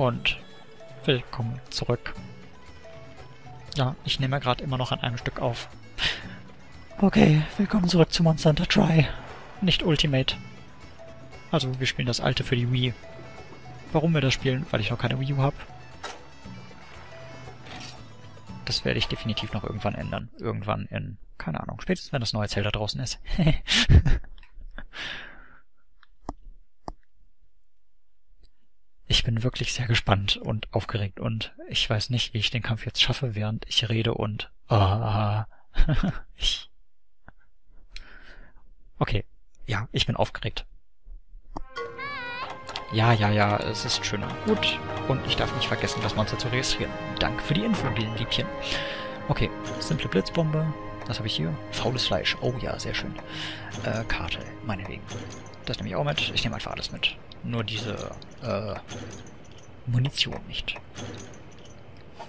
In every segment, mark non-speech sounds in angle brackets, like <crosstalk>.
und willkommen zurück. Ja, ich nehme gerade immer noch an einem Stück auf. Okay, willkommen zurück zu Monster Hunter Try. Nicht Ultimate. Also, wir spielen das alte für die Wii. Warum wir das spielen? Weil ich noch keine Wii U habe. Das werde ich definitiv noch irgendwann ändern. Irgendwann in, keine Ahnung, spätestens wenn das neue Zelda draußen ist. <laughs> Ich bin wirklich sehr gespannt und aufgeregt und ich weiß nicht, wie ich den Kampf jetzt schaffe, während ich rede und ah, <laughs> ich Okay, ja, ich bin aufgeregt. Ja, ja, ja, es ist schöner. Gut. Und ich darf nicht vergessen, das Monster zu registrieren. Danke für die Info, Liebchen. Okay, simple Blitzbombe. Was habe ich hier? Faules Fleisch. Oh ja, sehr schön. Äh, Karte, meinetwegen. Das nehme ich auch mit. Ich nehme einfach alles mit. Nur diese äh, Munition nicht.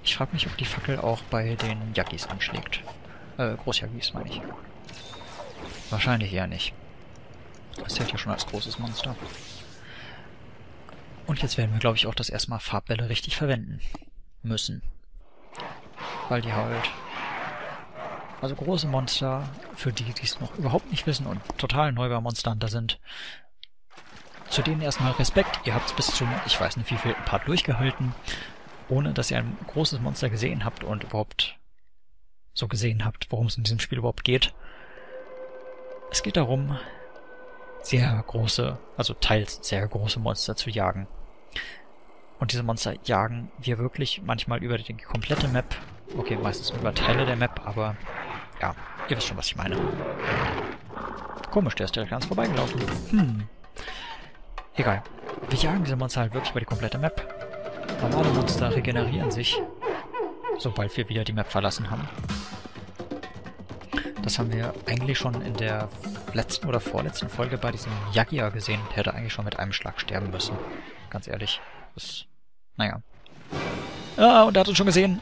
Ich frage mich, ob die Fackel auch bei den Yagis anschlägt. Äh, Großyagis meine ich. Wahrscheinlich eher nicht. Das zählt ja schon als großes Monster. Und jetzt werden wir, glaube ich, auch das erste Mal Farbbälle richtig verwenden müssen. Weil die halt... Also große Monster, für die, die es noch überhaupt nicht wissen und total neu bei Monster Hunter sind, zu denen erstmal Respekt. Ihr habt es bis zum, ich weiß nicht wie viel Part durchgehalten, ohne dass ihr ein großes Monster gesehen habt und überhaupt so gesehen habt, worum es in diesem Spiel überhaupt geht. Es geht darum, sehr große, also teils sehr große Monster zu jagen. Und diese Monster jagen wir wirklich manchmal über die komplette Map. Okay, meistens über Teile der Map, aber ja, ihr wisst schon, was ich meine. Komisch, der ist direkt ganz vorbeigelaufen. Hm. Egal. Wir jagen diese Monster halt wirklich über die komplette Map. Normale Monster regenerieren sich, sobald wir wieder die Map verlassen haben. Das haben wir eigentlich schon in der letzten oder vorletzten Folge bei diesem Yagia gesehen. Der hätte eigentlich schon mit einem Schlag sterben müssen. Ganz ehrlich. Das, naja. Ah, und er hat uns schon gesehen.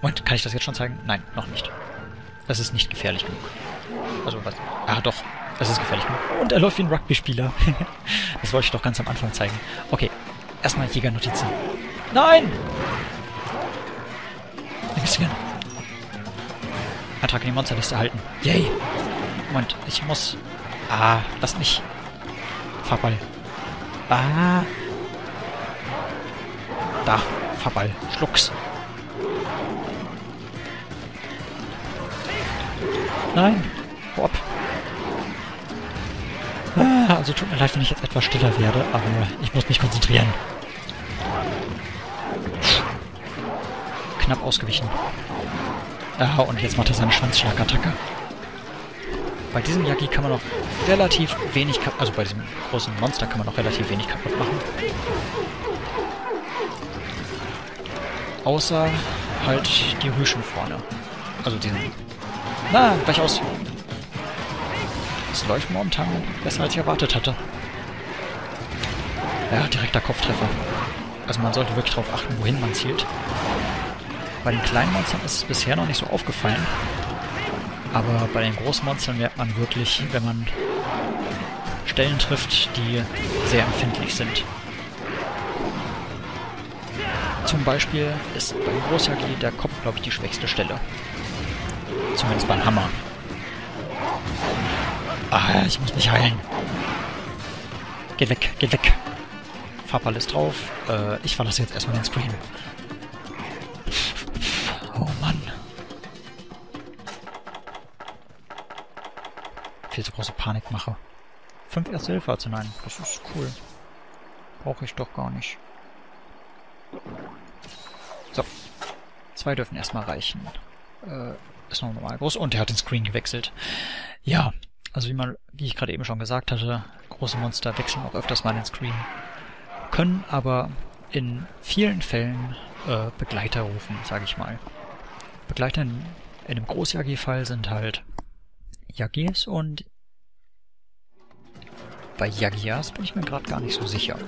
Moment, kann ich das jetzt schon zeigen? Nein, noch nicht. Das ist nicht gefährlich genug. Also, was? Ah, doch. Das ist gefährlich. Und er läuft wie ein Rugby-Spieler. <laughs> das wollte ich doch ganz am Anfang zeigen. Okay, erstmal Jägernotizen. Nein! Ein Eintrag in die Monsterliste halten. Yay! Moment, ich muss... Ah, lass mich... Fahrball. Ah! Da, Fahrball. Schlucks. Nein! Hopp. Also tut mir leid, wenn ich jetzt etwas stiller werde, aber ich muss mich konzentrieren. Knapp ausgewichen. Ah, und jetzt macht er seine Schwanzschlagattacke. Bei diesem Yagi kann man noch relativ wenig kaputt... Also bei diesem großen Monster kann man noch relativ wenig kaputt machen. Außer halt die Rüschen vorne. Also diesen... Na, gleich aus. Läuft momentan besser, als ich erwartet hatte. Ja, direkter Kopftreffer. Also man sollte wirklich darauf achten, wohin man zielt. Bei den kleinen Monstern ist es bisher noch nicht so aufgefallen. Aber bei den Großmonstern merkt man wirklich, wenn man Stellen trifft, die sehr empfindlich sind. Zum Beispiel ist beim Großjagi der Kopf, glaube ich, die schwächste Stelle. Zumindest beim Hammer. Ah, ich muss mich heilen. Geht weg, geht weg. Farbball ist drauf. Äh, ich verlasse jetzt erstmal den Screen. Oh Mann. Viel zu große Panikmache. Fünf erste Hilfe nein. Das ist cool. Brauche ich doch gar nicht. So. Zwei dürfen erstmal reichen. Äh, ist noch normal groß. Und er hat den Screen gewechselt. Ja, also wie man, wie ich gerade eben schon gesagt hatte, große Monster wechseln auch öfters mal den Screen. Können aber in vielen Fällen äh, Begleiter rufen, sage ich mal. Begleiter in, in einem Groß-Yagi-Fall sind halt Yagis und bei Yagias bin ich mir gerade gar nicht so sicher.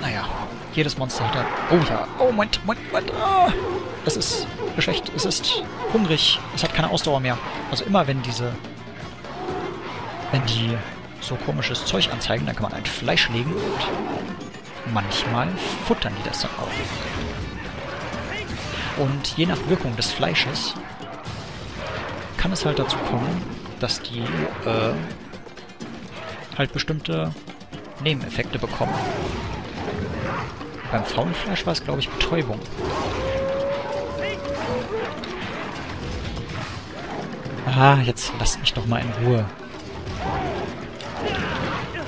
Naja, jedes Monster hat... Oh ja, oh Moment, Moment, Moment. Ah, es ist geschwächt, es ist hungrig, es hat keine Ausdauer mehr. Also immer wenn diese... Wenn die so komisches Zeug anzeigen, dann kann man ein Fleisch legen und manchmal futtern die das dann auch. Und je nach Wirkung des Fleisches kann es halt dazu kommen, dass die äh, halt bestimmte Nebeneffekte bekommen. Beim Faunfleisch war es, glaube ich, Betäubung. Ah, jetzt lasst mich doch mal in Ruhe.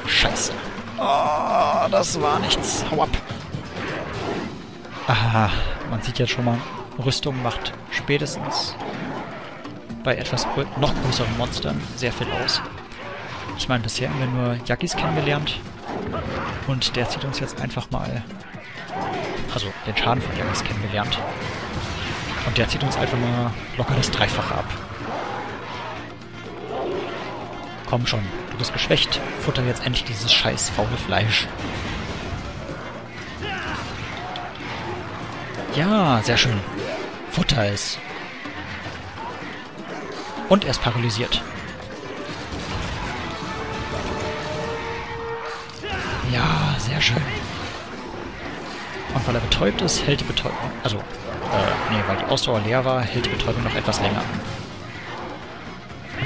Scheiße. Oh, das war nichts. Hau ab. Aha, man sieht jetzt schon mal, Rüstung macht spätestens bei etwas noch größeren Monstern sehr viel aus. Ich meine, bisher haben wir nur Yakis kennengelernt. Und der zieht uns jetzt einfach mal... Also, den Schaden von Yakis kennengelernt. Und der zieht uns einfach mal locker das Dreifache ab. Komm schon, du bist geschwächt. Futter jetzt endlich dieses scheiß faule Fleisch. Ja, sehr schön. Futter es. Und er ist paralysiert. Ja, sehr schön. Und weil er betäubt ist, hält die Betäubung... Also, nee, weil die Ausdauer leer war, hält die Betäubung noch etwas länger.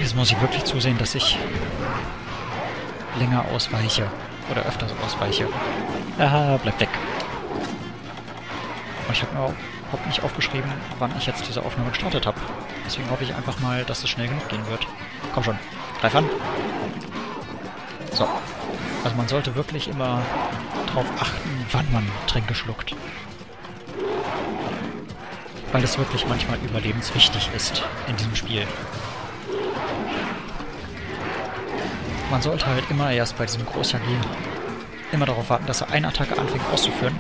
Jetzt muss ich wirklich zusehen, dass ich länger ausweiche. Oder öfters ausweiche. Aha, bleib weg. Und ich habe mir überhaupt nicht aufgeschrieben, wann ich jetzt diese Aufnahme gestartet habe. Deswegen hoffe ich einfach mal, dass es schnell genug gehen wird. Komm schon, greif an. So. Also man sollte wirklich immer darauf achten, wann man Tränke schluckt. Weil es wirklich manchmal überlebenswichtig ist in diesem Spiel. Man sollte halt immer erst bei diesem Großjagi immer darauf warten, dass er eine Attacke anfängt auszuführen.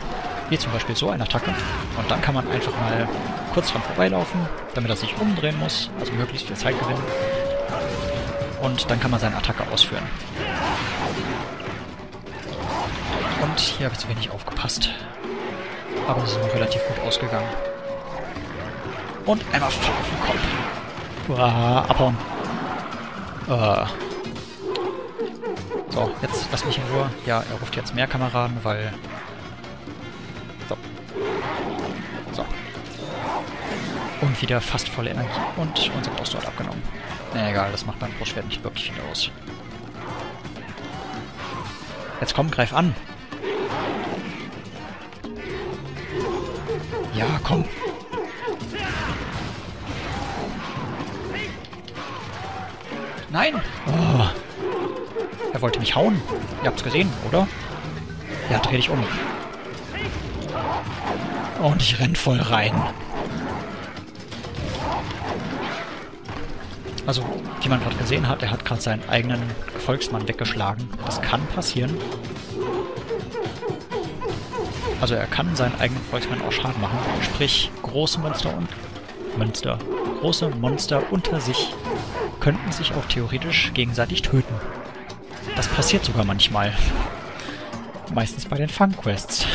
Wie zum Beispiel so eine Attacke. Und dann kann man einfach mal kurz dran vorbeilaufen, damit er sich umdrehen muss, also möglichst viel Zeit gewinnen. Und dann kann man seine Attacke ausführen. Und hier habe ich zu wenig aufgepasst. Aber es ist noch relativ gut ausgegangen. Und einmal voll auf den Kopf. Uah, abhauen. Uh. So, jetzt lass mich in Ruhe. Ja, er ruft jetzt mehr Kameraden, weil... So. So. Und wieder fast volle Energie. Und unsere Ausdauer hat abgenommen. Na egal, das macht beim Brustschwert nicht wirklich viel aus. Jetzt komm, greif an. Ja, komm. Nein! Oh. Er wollte mich hauen. Ihr habt's gesehen, oder? Ja, dreh dich um. Und ich renn voll rein. Also, wie man gerade gesehen hat, er hat gerade seinen eigenen Volksmann weggeschlagen. Das kann passieren. Also er kann seinen eigenen Volksmann auch Schaden machen. Sprich, große Monster und Monster. Große Monster unter sich könnten sich auch theoretisch gegenseitig töten. Das passiert sogar manchmal. Meistens bei den Fun-Quests.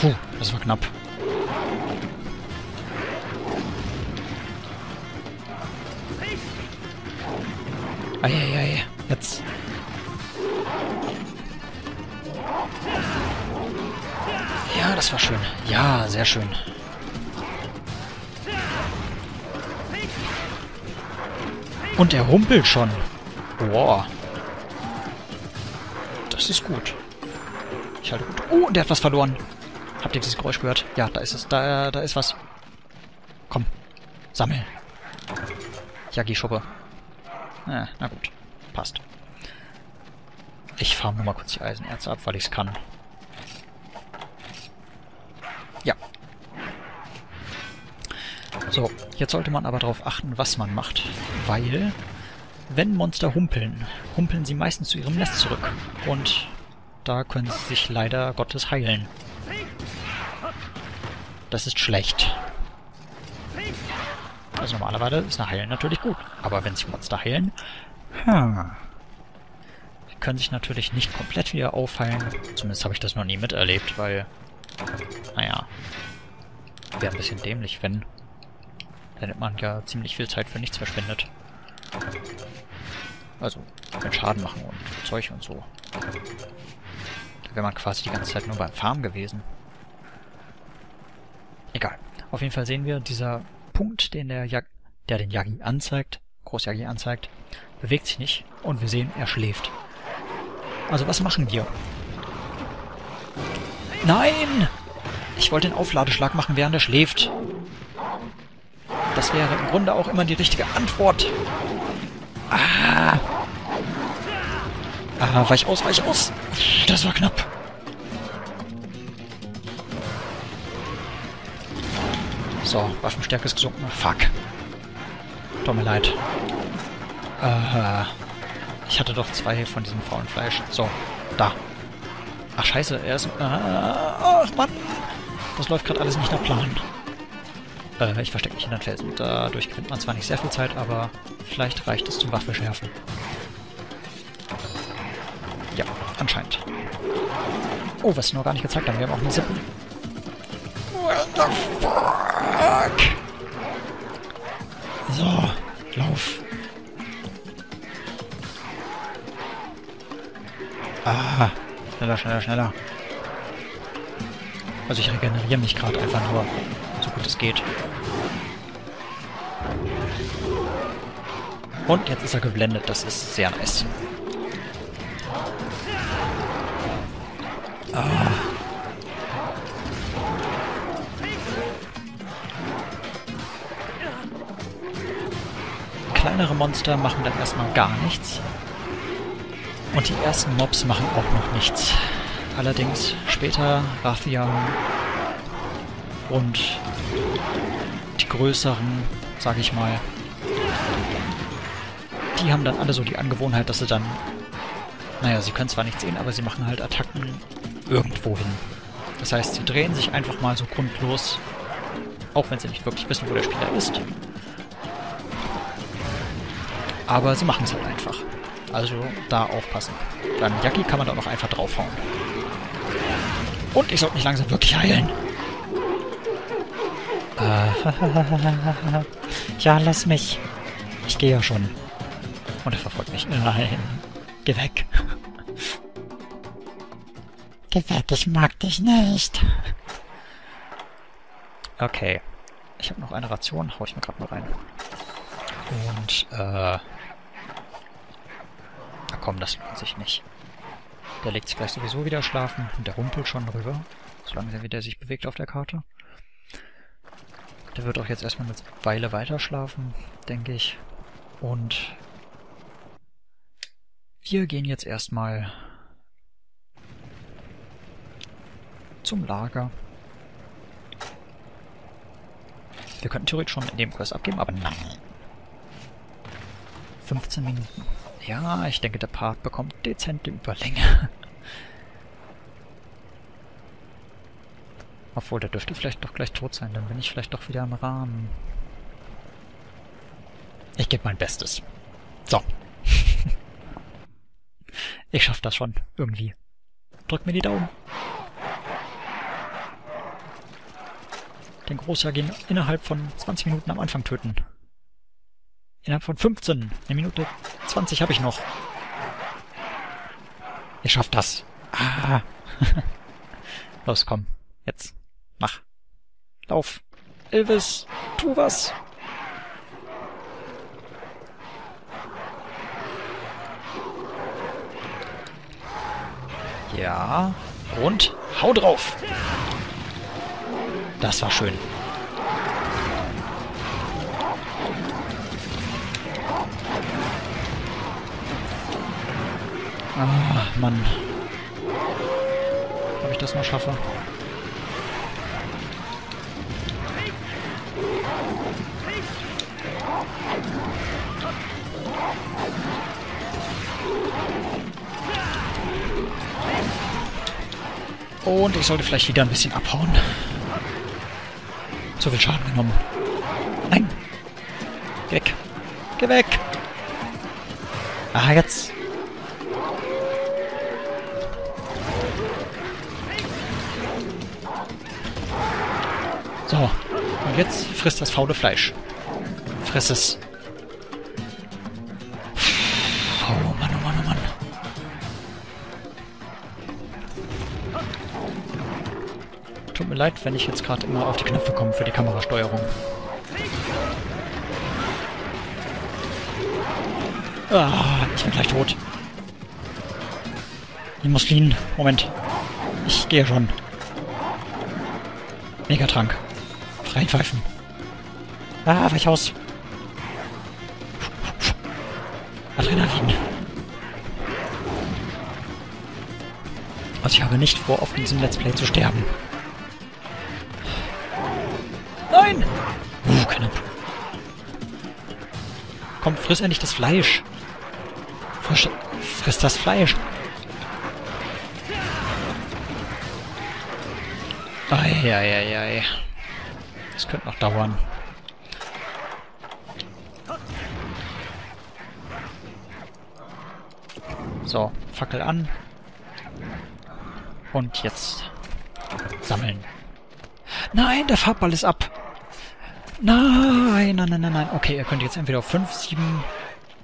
Puh, das war knapp. Eieiei, jetzt. Das war schön. Ja, sehr schön. Und er humpelt schon. Boah. Das ist gut. Ich halte gut. Oh, der hat was verloren. Habt ihr dieses Geräusch gehört? Ja, da ist es. Da, da ist was. Komm. Sammel. Yagi-Schuppe. Ja, na gut. Passt. Ich fahre nur mal kurz die Eisenerze ab, weil ich es kann. Ja. So, jetzt sollte man aber darauf achten, was man macht. Weil, wenn Monster humpeln, humpeln sie meistens zu ihrem Nest zurück. Und da können sie sich leider Gottes heilen. Das ist schlecht. Also normalerweise ist eine Heilen natürlich gut. Aber wenn sich Monster heilen, hm, können sich natürlich nicht komplett wieder aufheilen. Zumindest habe ich das noch nie miterlebt, weil, naja, wäre ein bisschen dämlich, wenn Hätte man ja ziemlich viel Zeit für nichts verschwendet. Also, mit Schaden machen und Zeug und so. Da wäre man quasi die ganze Zeit nur beim Farm gewesen. Egal. Auf jeden Fall sehen wir, dieser Punkt, den der, Jag der den Yagi anzeigt, Groß-Yagi anzeigt, bewegt sich nicht und wir sehen, er schläft. Also was machen wir? Nein! Ich wollte den Aufladeschlag machen, während er schläft. Das wäre im Grunde auch immer die richtige Antwort. Ah! Ah, weich aus, weich aus! Das war knapp. So, Waffenstärke ist gesunken. Fuck. Tut mir leid. Äh, ich hatte doch zwei von diesem faulen Fleisch. So, da. Ach scheiße, er ist... Äh, ach Mann! Das läuft gerade alles nicht nach Plan. Äh, ich verstecke mich in den Felsen. Dadurch gewinnt man zwar nicht sehr viel Zeit, aber vielleicht reicht es zum Waffenschärfen. Ja, anscheinend. Oh, was wir noch gar nicht gezeigt haben. Wir haben auch eine Sippen. What the fuck? So, lauf. Ah, schneller, schneller, schneller. Also ich regeneriere mich gerade einfach nur, gut es geht. Und jetzt ist er geblendet, das ist sehr nice. Ah. Kleinere Monster machen dann erstmal gar nichts. Und die ersten Mobs machen auch noch nichts. Allerdings später Rathian und die größeren, sag ich mal, die haben dann alle so die Angewohnheit, dass sie dann, naja, sie können zwar nichts sehen, aber sie machen halt Attacken irgendwo hin. Das heißt, sie drehen sich einfach mal so grundlos, auch wenn sie nicht wirklich wissen, wo der Spieler ist. Aber sie machen es halt einfach. Also da aufpassen. Dann Yaki kann man da noch einfach draufhauen. Und ich sollte mich langsam wirklich heilen. Äh, <laughs> ja, lass mich. Ich gehe ja schon. Und er verfolgt mich. Nein. Geh weg. Geh weg, ich mag dich nicht. Okay. Ich habe noch eine Ration, hau ich mir gerade mal rein. Und, äh... Na komm, das lohnt sich nicht. Der legt sich gleich sowieso wieder schlafen und der rumpelt schon rüber, solange er wieder sich bewegt auf der Karte. Der wird auch jetzt erstmal eine Weile weiter schlafen, denke ich. Und wir gehen jetzt erstmal zum Lager. Wir könnten theoretisch schon in dem Quest abgeben, aber nein. 15 Minuten. Ja, ich denke, der Part bekommt dezente Überlänge. <laughs> Obwohl, der dürfte vielleicht doch gleich tot sein, dann bin ich vielleicht doch wieder im Rahmen. Ich gebe mein Bestes. So. <laughs> ich schaff das schon, irgendwie. Drück mir die Daumen. Den Großjahr innerhalb von 20 Minuten am Anfang töten. Innerhalb von 15. Eine Minute 20 habe ich noch. Ich schaff das. Ah. <laughs> Los, komm. Jetzt. Mach. Lauf. Elvis, tu was. Ja. Und hau drauf. Das war schön. Ah, Mann. Ob ich das noch schaffe? Und ich sollte vielleicht wieder ein bisschen abhauen. Zu viel Schaden genommen. Nein! Geh weg! Geh weg! Ah, jetzt! So, und jetzt frisst das faule Fleisch. friss es. Mir leid, wenn ich jetzt gerade immer auf die Knöpfe komme für die Kamerasteuerung. Ah, ich bin gleich tot. Ich muss fliehen. Moment. Ich gehe schon. Megatrank. Reinpfeifen. Ah, Weichhaus. Adrenalin. Also ich habe nicht vor, auf diesem Let's Play zu sterben. Komm, friss endlich das Fleisch. Frisch, friss das Fleisch. Eieiei. Das könnte noch dauern. So, Fackel an. Und jetzt sammeln. Nein, der Farbball ist ab. Nein, nein, nein, nein, nein. Okay, er könnte jetzt entweder auf 5, 7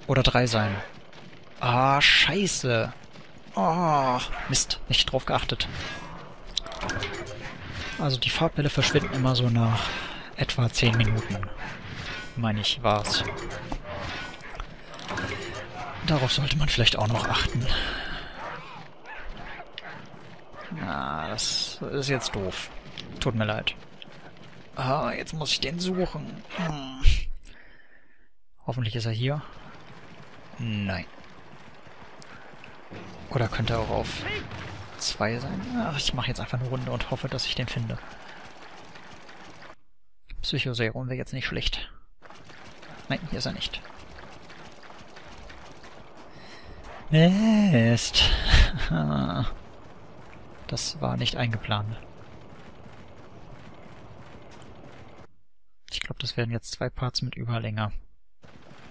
oder 3 sein. Ah, scheiße. Oh, Mist, nicht drauf geachtet. Also die Farbbälle verschwinden immer so nach etwa 10 Minuten. Meine ich, war's. Darauf sollte man vielleicht auch noch achten. Na, das ist jetzt doof. Tut mir leid. Ah, jetzt muss ich den suchen. Hm. Hoffentlich ist er hier. Nein. Oder könnte er auch auf zwei sein? Ach, ich mache jetzt einfach eine Runde und hoffe, dass ich den finde. Psychoserum wäre jetzt nicht schlecht. Nein, hier ist er nicht. Mist. <laughs> Das war nicht eingeplant. Ich glaube, das werden jetzt zwei Parts mit Überlänge.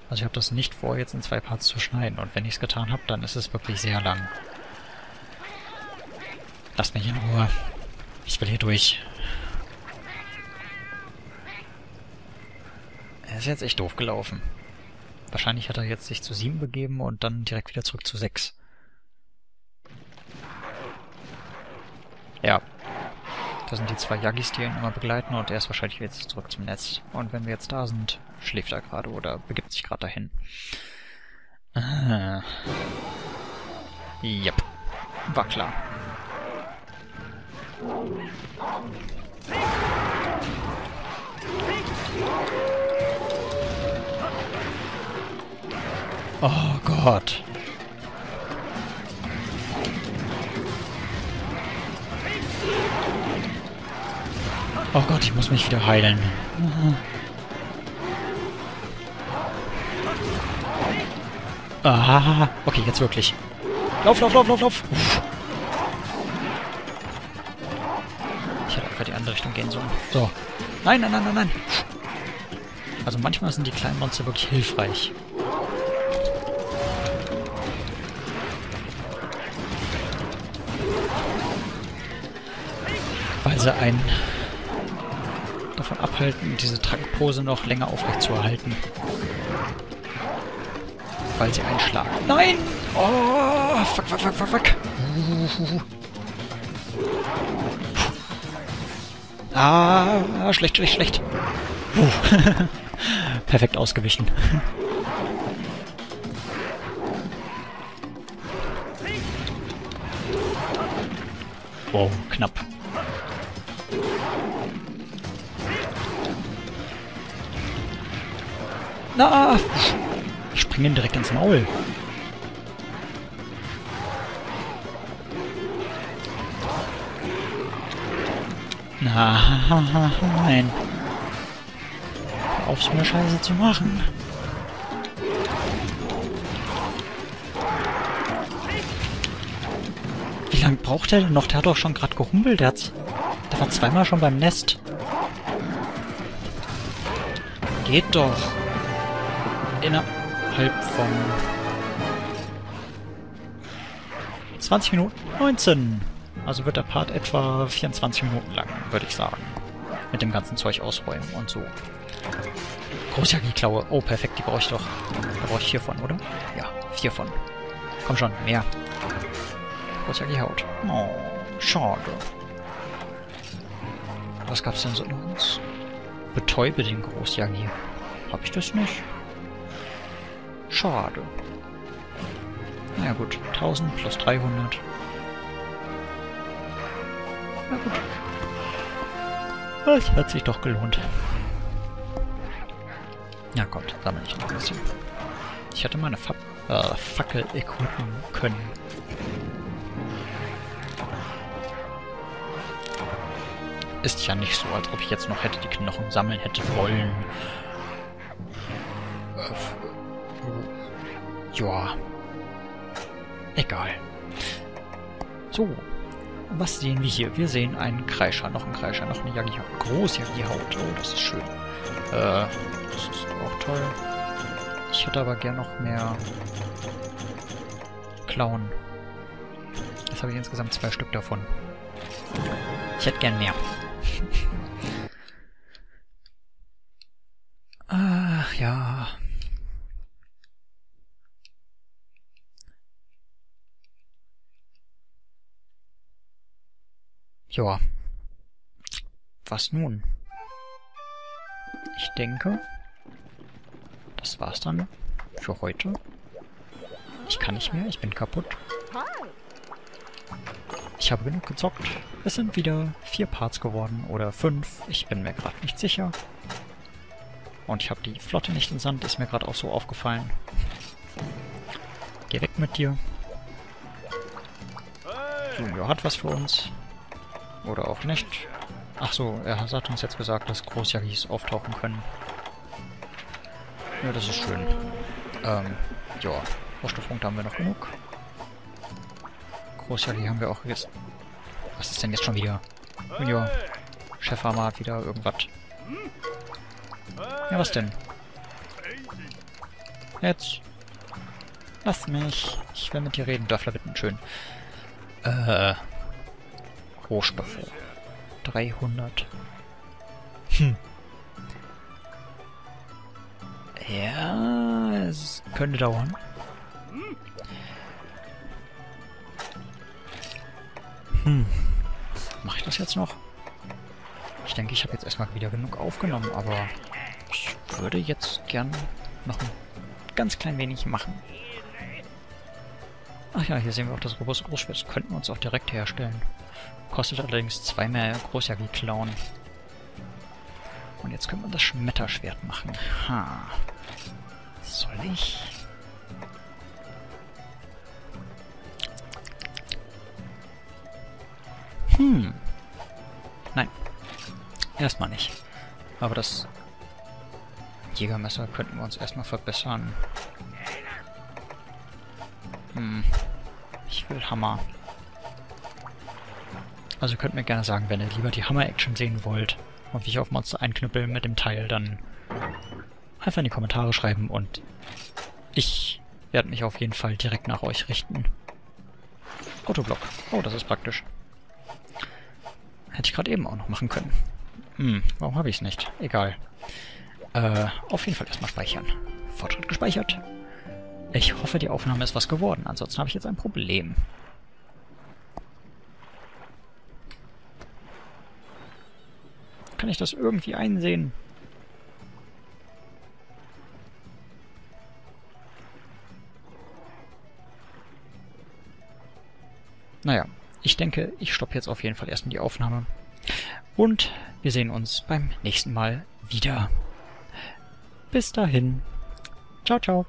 Also ich habe das nicht vor, jetzt in zwei Parts zu schneiden. Und wenn ich es getan habe, dann ist es wirklich sehr lang. Lasst mich in Ruhe. Ich will hier durch. Er ist jetzt echt doof gelaufen. Wahrscheinlich hat er jetzt sich zu 7 begeben und dann direkt wieder zurück zu 6. Ja. Das sind die zwei Yagis, die ihn immer begleiten und er ist wahrscheinlich jetzt zurück zum Netz. Und wenn wir jetzt da sind, schläft er gerade oder begibt sich gerade dahin. Ah. Yep. War klar. Oh Gott. Oh Gott, ich muss mich wieder heilen. Ah, okay, jetzt wirklich. Lauf, lauf, lauf, lauf, lauf. Uff. Ich hätte einfach die andere Richtung gehen sollen. So. Nein, nein, nein, nein, nein. Also manchmal sind die kleinen Monster wirklich hilfreich. Weil sie einen davon abhalten, diese Trankpose noch länger aufrecht zu erhalten. Weil sie einschlagen. Nein! Oh! Fuck, fuck, fuck, fuck, fuck. Ah, schlecht, schlecht, schlecht. <laughs> Perfekt ausgewichen. Wow, knapp. Na! Ich springe ihm direkt ins Maul. Nein. Hör auf, so eine Scheiße zu machen. Wie lange braucht er denn noch? Der hat doch schon gerade gehumpelt. Der, der war zweimal schon beim Nest. Geht doch innerhalb von 20 Minuten 19. Also wird der Part etwa 24 Minuten lang, würde ich sagen. Mit dem ganzen Zeug ausräumen und so. Großjagi-Klaue. Oh, perfekt, die brauche ich doch. Da brauche ich vier von, oder? Ja, vier von. Komm schon, mehr. Großjagi-Haut. Oh, schade. Was gab's denn so in uns? Betäube den Großjagi. Hab ich das nicht? Schade. Na ja, gut, 1000 plus 300. Na gut. Das hat sich doch gelohnt. Ja, kommt, sammle ich noch ein bisschen. Ich hätte meine Fa äh, Fackel equippen können. Ist ja nicht so, als ob ich jetzt noch hätte die Knochen sammeln hätte wollen. Ja. Egal. So. Was sehen wir hier? Wir sehen einen Kreischer, noch einen Kreischer, noch eine Yagi Groß Yagi-Haut. Oh, das ist schön. Äh, das ist auch toll. Ich hätte aber gern noch mehr Klauen. Jetzt habe ich insgesamt zwei Stück davon. Ich hätte gern mehr. <laughs> Ach ja. Joa. Was nun? Ich denke, das war's dann für heute. Ich kann nicht mehr, ich bin kaputt. Ich habe genug gezockt. Es sind wieder vier Parts geworden oder fünf. Ich bin mir gerade nicht sicher. Und ich habe die Flotte nicht in Sand, ist mir gerade auch so aufgefallen. Geh weg mit dir. Junior hat was für uns. Oder auch nicht. Ach so, er hat uns jetzt gesagt, dass Großjagis auftauchen können. Ja, das ist schön. Ähm, ja. Rohstoffpunkte haben wir noch genug. Großjagi haben wir auch jetzt... Was ist denn jetzt schon wieder? Junior. Chefhammer hat wieder irgendwas. Ja, was denn? Jetzt. Lass mich. Ich will mit dir reden. Dörfler, bitten. Schön. Äh... Rohstoffe. 300. Hm. Ja, es könnte dauern. Hm. Mache ich das jetzt noch? Ich denke, ich habe jetzt erstmal wieder genug aufgenommen, aber ich würde jetzt gern noch ein ganz klein wenig machen. Ach ja, hier sehen wir auch das robuste Großschwert. Das könnten wir uns auch direkt herstellen. Kostet allerdings zwei mehr Großjagi-Klauen. Und jetzt können wir das Schmetterschwert machen. Ha. Soll ich? Hm. Nein. Erstmal nicht. Aber das Jägermesser könnten wir uns erstmal verbessern. Hm. Ich will Hammer. Also könnt mir gerne sagen, wenn ihr lieber die Hammer-Action sehen wollt und wie ich auf Monster einknüppel mit dem Teil, dann einfach in die Kommentare schreiben und ich werde mich auf jeden Fall direkt nach euch richten. Autoblock. Oh, das ist praktisch. Hätte ich gerade eben auch noch machen können. Hm, warum habe ich es nicht? Egal. Äh, auf jeden Fall erstmal speichern. Fortschritt gespeichert. Ich hoffe, die Aufnahme ist was geworden. Ansonsten habe ich jetzt ein Problem. Kann ich das irgendwie einsehen? Naja, ich denke, ich stoppe jetzt auf jeden Fall erstmal die Aufnahme. Und wir sehen uns beim nächsten Mal wieder. Bis dahin. Ciao, ciao.